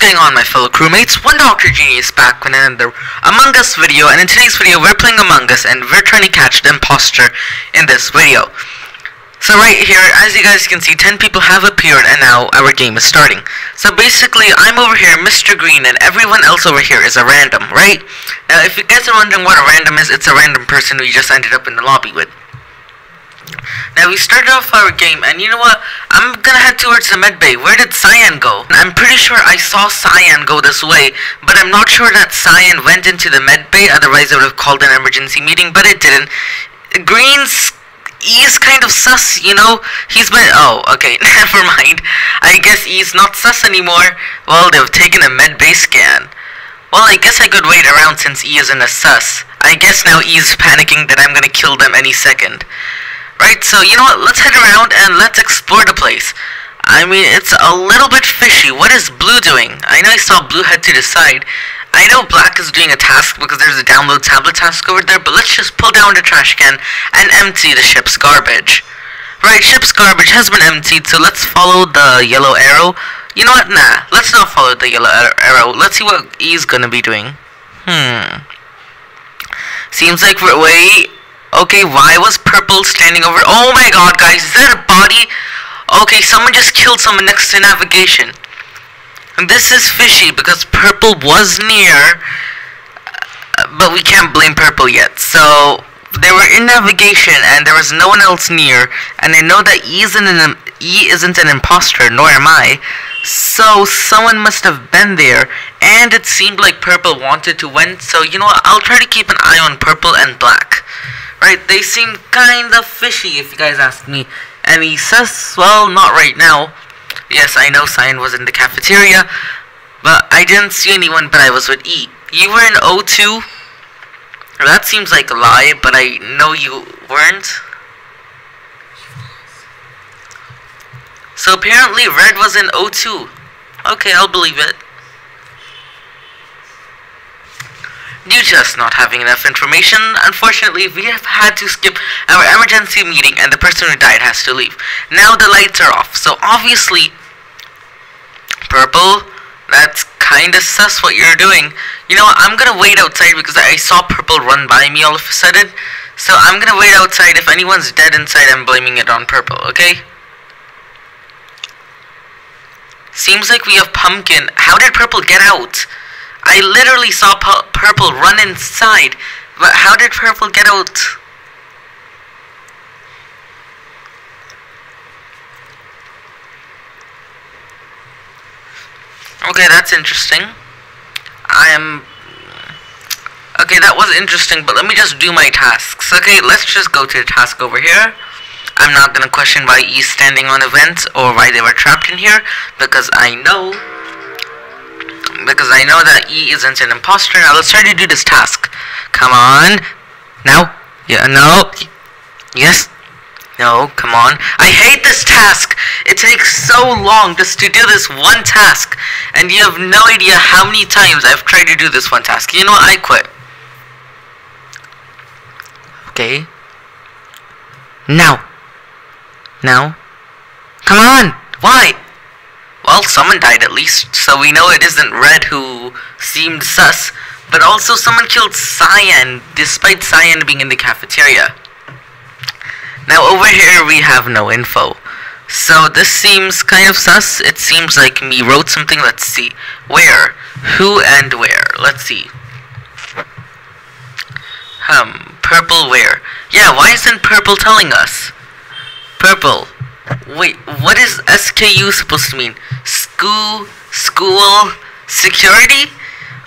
going on my fellow crewmates? One Dr. Genius back with another Among Us video and in today's video we're playing Among Us and we're trying to catch the imposter in this video. So right here, as you guys can see, 10 people have appeared and now our game is starting. So basically, I'm over here, Mr. Green, and everyone else over here is a random, right? Now if you guys are wondering what a random is, it's a random person who you just ended up in the lobby with. Now we started off our game, and you know what? I'm gonna head towards the med bay. Where did Cyan go? I'm pretty sure I saw Cyan go this way, but I'm not sure that Cyan went into the med bay. Otherwise, I would have called an emergency meeting, but it didn't. Green's E's kind of sus, you know? He's been- oh, okay, never mind. I guess E's not sus anymore. Well, they've taken a med bay scan. Well, I guess I could wait around since E isn't a sus. I guess now E's panicking that I'm gonna kill them any second. Right, so you know what, let's head around and let's explore the place. I mean, it's a little bit fishy. What is Blue doing? I know I saw Blue head to the side. I know Black is doing a task because there's a download tablet task over there, but let's just pull down the trash can and empty the ship's garbage. Right, ship's garbage has been emptied, so let's follow the yellow arrow. You know what, nah, let's not follow the yellow arrow. Let's see what E's gonna be doing. Hmm. Seems like we're, wait, Okay, why was purple standing over? Oh my god, guys, is that a body? Okay, someone just killed someone next to navigation. And this is fishy because purple was near, uh, but we can't blame purple yet. So, they were in navigation and there was no one else near. And I know that E isn't an, e isn't an imposter, nor am I. So, someone must have been there. And it seemed like purple wanted to win. So, you know what? I'll try to keep an eye on purple and black. Right, they seem kind of fishy if you guys ask me. And he says, well, not right now. Yes, I know Cyan was in the cafeteria, but I didn't see anyone but I was with E. You were in O2? That seems like a lie, but I know you weren't. So apparently Red was in O2. Okay, I'll believe it. Due to us not having enough information, unfortunately, we have had to skip our emergency meeting and the person who died has to leave. Now the lights are off, so obviously, Purple, that's kinda sus what you're doing. You know what, I'm gonna wait outside because I saw Purple run by me all of a sudden. So I'm gonna wait outside. If anyone's dead inside, I'm blaming it on Purple, okay? Seems like we have Pumpkin. How did Purple get out? I literally saw pu Purple run inside. But how did Purple get out? Okay, that's interesting. I am... Okay, that was interesting, but let me just do my tasks. Okay, let's just go to the task over here. I'm not gonna question why he's standing on events or why they were trapped in here, because I know because I know that E isn't an imposter. Now let's try to do this task. Come on. Now. Yeah, no. Yes. No, come on. I hate this task. It takes so long just to do this one task. And you have no idea how many times I've tried to do this one task. You know what? I quit. Okay. Now. Now. Come on. Why? Well, someone died at least, so we know it isn't Red who seemed sus, but also someone killed Cyan, despite Cyan being in the cafeteria. Now over here we have no info. So this seems kind of sus. It seems like me wrote something. Let's see. Where? Who and where? Let's see. Um, purple where? Yeah, why isn't purple telling us? Purple. Wait, what is SKU supposed to mean? School, school, security?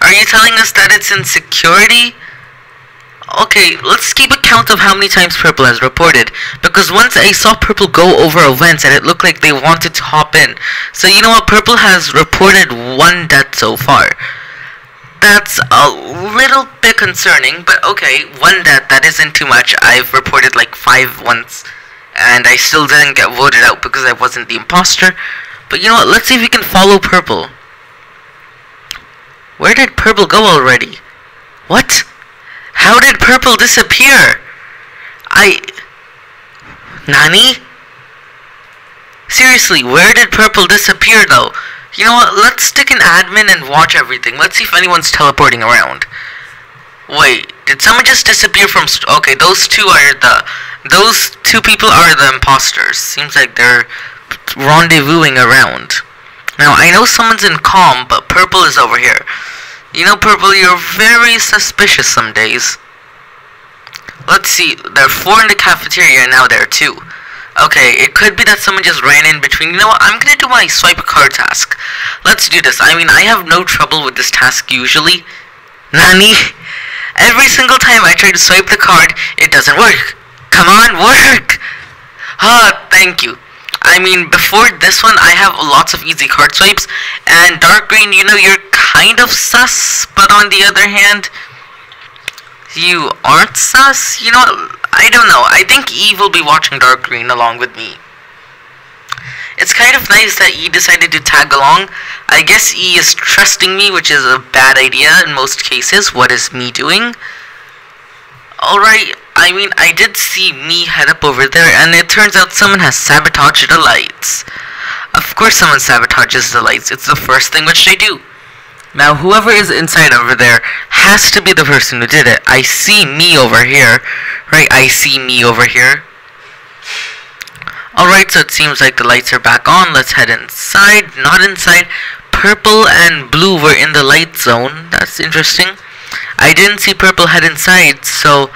Are you telling us that it's in security? Okay, let's keep a count of how many times Purple has reported. Because once I saw Purple go over events and it looked like they wanted to hop in. So you know what, Purple has reported one death so far. That's a little bit concerning, but okay, one death, that isn't too much. I've reported like five once and I still didn't get voted out because I wasn't the imposter. But you know what, let's see if we can follow Purple. Where did Purple go already? What? How did Purple disappear? I... Nani? Seriously, where did Purple disappear though? You know what? Let's stick an admin and watch everything. Let's see if anyone's teleporting around. Wait, did someone just disappear from... okay, those two are the... Those two people are the imposters. Seems like they're rendezvousing around. Now, I know someone's in calm, but Purple is over here. You know, Purple, you're very suspicious some days. Let's see, there are four in the cafeteria, and now there are two. Okay, it could be that someone just ran in between. You know what, I'm gonna do my swipe a card task. Let's do this. I mean, I have no trouble with this task usually. Nani? Every single time I try to swipe the card, it doesn't work. Come on, work! Ah, thank you. I mean, before this one, I have lots of easy card swipes, and Dark Green, you know, you're kind of sus, but on the other hand, you aren't sus? You know, I don't know. I think Eve will be watching Dark Green along with me. It's kind of nice that E decided to tag along. I guess E is trusting me, which is a bad idea in most cases. What is me doing? Alright, I mean, I did see me head up over there, and it turns out someone has sabotaged the lights. Of course someone sabotages the lights. It's the first thing which they do. Now, whoever is inside over there has to be the person who did it. I see me over here. Right, I see me over here. Alright, so it seems like the lights are back on. Let's head inside. Not inside. Purple and blue were in the light zone. That's interesting. I didn't see purple head inside, so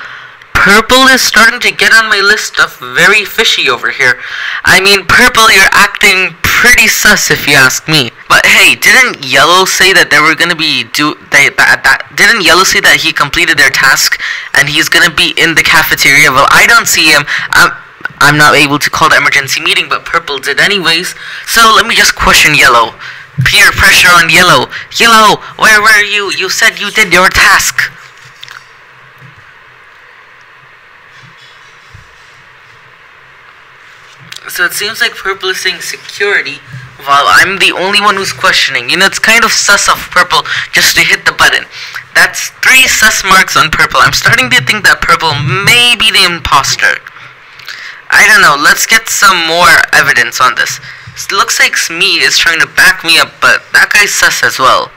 Purple is starting to get on my list of very fishy over here. I mean, Purple, you're acting pretty sus if you ask me. But hey, didn't Yellow say that they were gonna be do they that, that didn't Yellow say that he completed their task and he's gonna be in the cafeteria? Well, I don't see him. I'm I'm not able to call the emergency meeting, but Purple did anyways. So let me just question Yellow. Peer pressure on Yellow. Yellow, where were you? You said you did your task. So it seems like Purple is saying security, while I'm the only one who's questioning. You know, it's kind of sus of Purple just to hit the button. That's three sus marks on Purple. I'm starting to think that Purple may be the imposter. I don't know, let's get some more evidence on this. It looks like Smee is trying to back me up, but that guy's sus as well.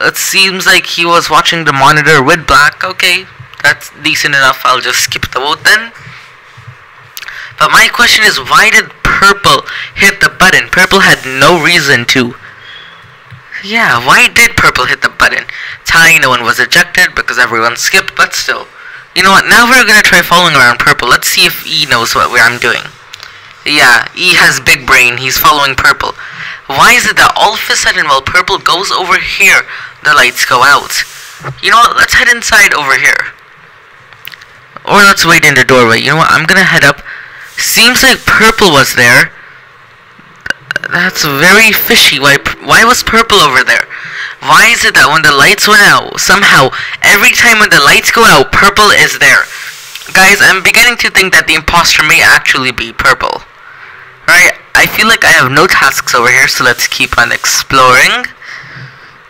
It seems like he was watching the monitor with Black. Okay, that's decent enough. I'll just skip the vote then. But my question is, why did Purple hit the button? Purple had no reason to. Yeah, why did Purple hit the button? Ty, no one was ejected because everyone skipped, but still. You know what, now we're gonna try following around Purple. Let's see if E knows what I'm doing. Yeah, E has big brain, he's following Purple. Why is it that all of a sudden while Purple goes over here, the lights go out? You know what, let's head inside over here. Or let's wait in the doorway. You know what, I'm gonna head up Seems like purple was there. That's very fishy. Why, why was purple over there? Why is it that when the lights went out, somehow, every time when the lights go out, purple is there? Guys, I'm beginning to think that the imposter may actually be purple. Right, I feel like I have no tasks over here, so let's keep on exploring.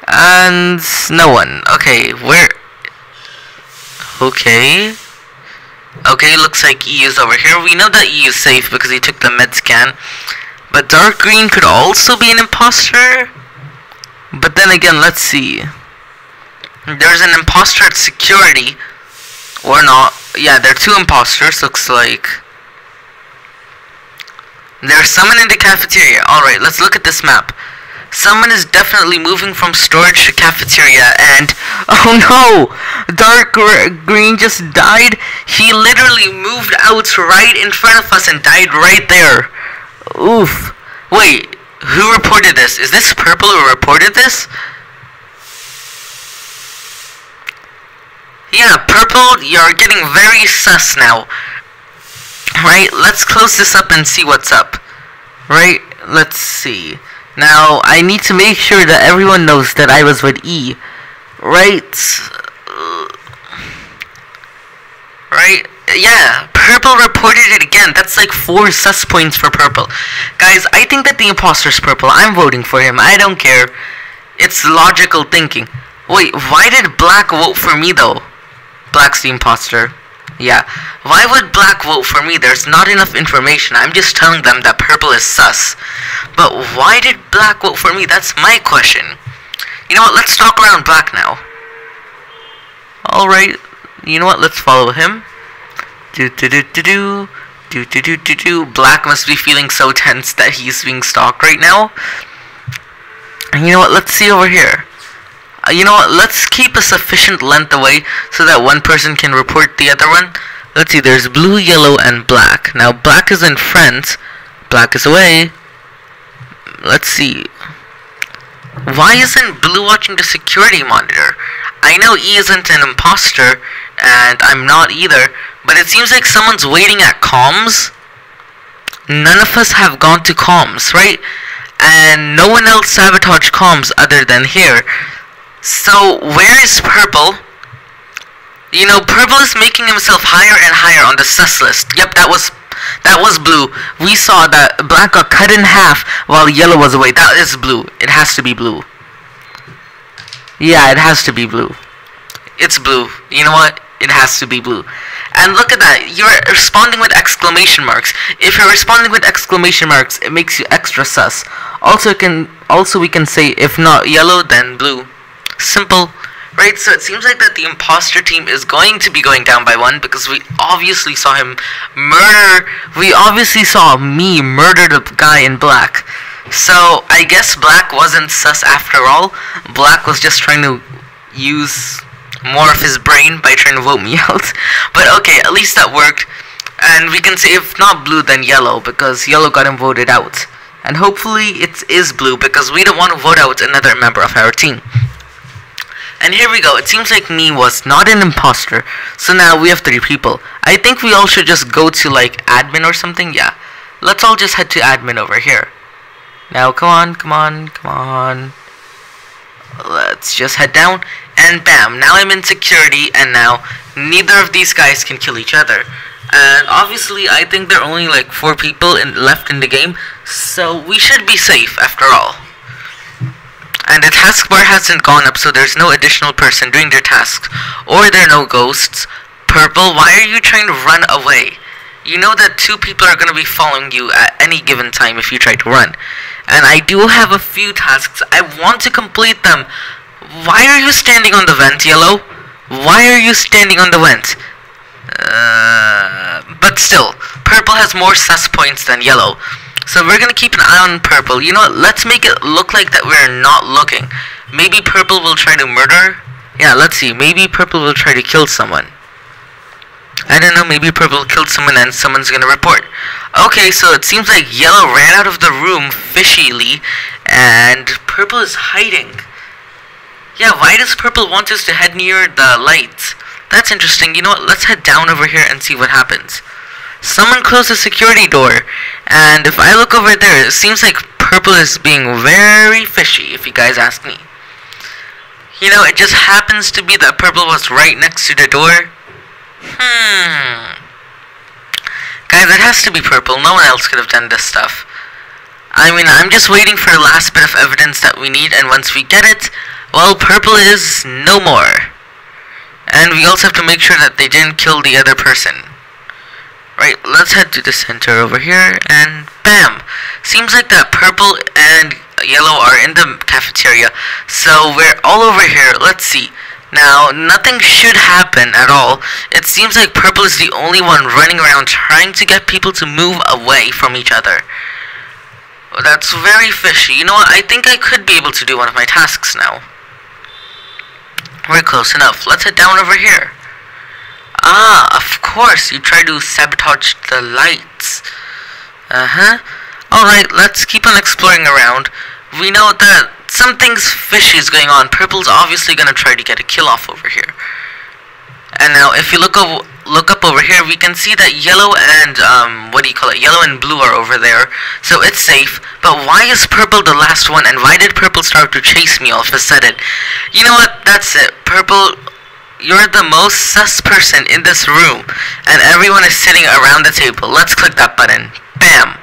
And no one. Okay, where... Okay. Okay, looks like E is over here. We know that E is safe because he took the med scan. But Dark Green could also be an imposter. But then again, let's see. There's an imposter at security. Or not. Yeah, there are two imposters, looks like. There's someone in the cafeteria. Alright, let's look at this map. Someone is definitely moving from storage to cafeteria and... Oh no! Dark Green just died. He literally moved out right in front of us and died right there. Oof. Wait, who reported this? Is this Purple who reported this? Yeah, Purple, you're getting very sus now. Right, let's close this up and see what's up. Right, let's see. Now, I need to make sure that everyone knows that I was with E. Right? Right? Yeah, Purple reported it again. That's like four sus points for Purple. Guys, I think that the imposter's Purple. I'm voting for him. I don't care. It's logical thinking. Wait, why did Black vote for me though? Black's the imposter. Yeah. Why would black vote for me? There's not enough information. I'm just telling them that purple is sus. But why did black vote for me? That's my question. You know what? Let's talk around black now. Alright. You know what? Let's follow him. Do do do do do. Do do do do do. Black must be feeling so tense that he's being stalked right now. And you know what? Let's see over here. You know what? Let's keep a sufficient length away so that one person can report the other one. Let's see. There's blue, yellow, and black. Now black is in front. Black is away. Let's see. Why isn't blue watching the security monitor? I know E isn't an imposter, and I'm not either, but it seems like someone's waiting at comms. None of us have gone to comms, right? And no one else sabotaged comms other than here. So, where is Purple? You know, Purple is making himself higher and higher on the sus list. Yep, that was that was blue. We saw that black got cut in half while yellow was away. That is blue. It has to be blue. Yeah, it has to be blue. It's blue. You know what? It has to be blue. And look at that. You're responding with exclamation marks. If you're responding with exclamation marks, it makes you extra sus. Also can also we can say if not yellow then blue. Simple. Right, so it seems like that the imposter team is going to be going down by one because we obviously saw him murder. We obviously saw me murder the guy in black. So I guess black wasn't sus after all. Black was just trying to use more of his brain by trying to vote me out. But okay, at least that worked. And we can say if not blue, then yellow because yellow got him voted out. And hopefully it is blue because we don't want to vote out another member of our team. And here we go. It seems like me was not an imposter. So now we have three people. I think we all should just go to like admin or something. Yeah. Let's all just head to admin over here. Now come on, come on, come on. Let's just head down. And bam. Now I'm in security. And now neither of these guys can kill each other. And obviously I think there are only like four people in, left in the game. So we should be safe after all. And the taskbar hasn't gone up, so there's no additional person doing their tasks. Or there are no ghosts. Purple, why are you trying to run away? You know that two people are going to be following you at any given time if you try to run. And I do have a few tasks. I want to complete them. Why are you standing on the vent, Yellow? Why are you standing on the vent? Uh, but still, Purple has more sus points than Yellow. So we're gonna keep an eye on purple. You know what? Let's make it look like that we're not looking. Maybe purple will try to murder. Yeah, let's see. Maybe purple will try to kill someone. I don't know. Maybe purple killed someone and someone's gonna report. Okay, so it seems like yellow ran out of the room fishily, and purple is hiding. Yeah, why does purple want us to head near the lights? That's interesting. You know what? Let's head down over here and see what happens. Someone closed the security door, and if I look over there, it seems like purple is being very fishy, if you guys ask me. You know, it just happens to be that purple was right next to the door. Hmm. Guys, it has to be purple. No one else could have done this stuff. I mean, I'm just waiting for the last bit of evidence that we need, and once we get it, well, purple is no more. And we also have to make sure that they didn't kill the other person. Right, let's head to the center over here, and bam! Seems like that purple and yellow are in the cafeteria, so we're all over here. Let's see. Now, nothing should happen at all. It seems like purple is the only one running around trying to get people to move away from each other. That's very fishy. You know what? I think I could be able to do one of my tasks now. We're close enough. Let's head down over here. Ah, of course, you try to sabotage the lights. Uh-huh. Alright, let's keep on exploring around. We know that something's fishy is going on. Purple's obviously gonna try to get a kill off over here. And now, if you look look up over here, we can see that yellow and, um, what do you call it? Yellow and blue are over there. So it's safe. But why is purple the last one? And why did purple start to chase me all of a sudden? You know what? That's it. Purple you're the most sus person in this room, and everyone is sitting around the table. Let's click that button. Bam.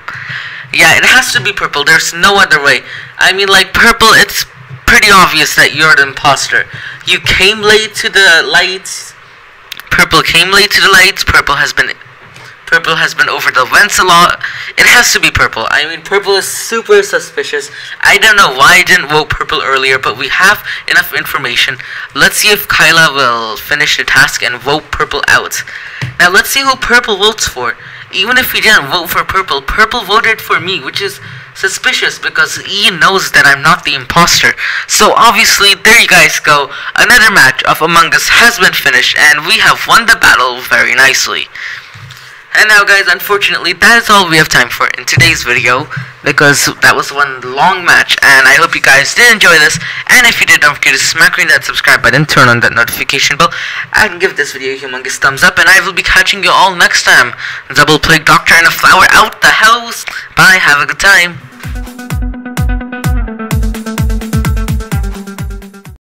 Yeah, it has to be purple. There's no other way. I mean, like, purple, it's pretty obvious that you're the imposter. You came late to the lights. Purple came late to the lights. Purple has been Purple has been over the vents a lot. It has to be Purple. I mean, Purple is super suspicious. I don't know why I didn't vote Purple earlier, but we have enough information. Let's see if Kyla will finish the task and vote Purple out. Now, let's see who Purple votes for. Even if he didn't vote for Purple, Purple voted for me, which is suspicious because he knows that I'm not the imposter. So obviously, there you guys go. Another match of Among Us has been finished, and we have won the battle very nicely. And now guys, unfortunately, that is all we have time for in today's video, because that was one long match, and I hope you guys did enjoy this, and if you did, don't forget to smack that subscribe button, turn on that notification bell, and give this video a humongous thumbs up, and I will be catching you all next time. Double Plague Doctor and a Flower out the house. Bye, have a good time.